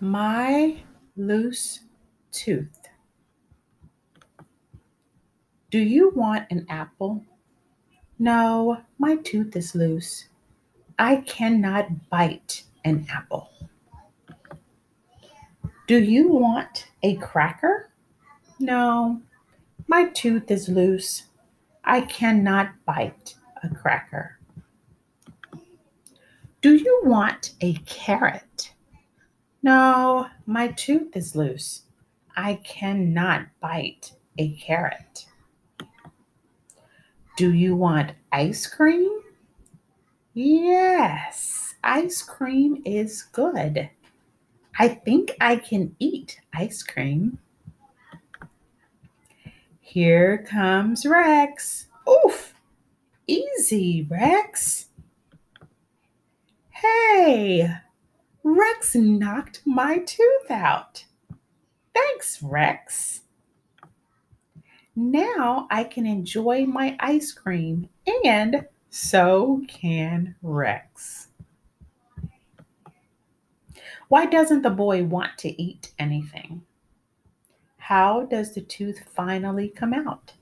My loose tooth. Do you want an apple? No, my tooth is loose. I cannot bite an apple. Do you want a cracker? No, my tooth is loose. I cannot bite a cracker. Do you want a carrot? No, my tooth is loose. I cannot bite a carrot. Do you want ice cream? Yes, ice cream is good. I think I can eat ice cream. Here comes Rex. Oof! Easy, Rex. Hey, Rex knocked my tooth out. Thanks, Rex. Now I can enjoy my ice cream, and so can Rex. Why doesn't the boy want to eat anything? How does the tooth finally come out?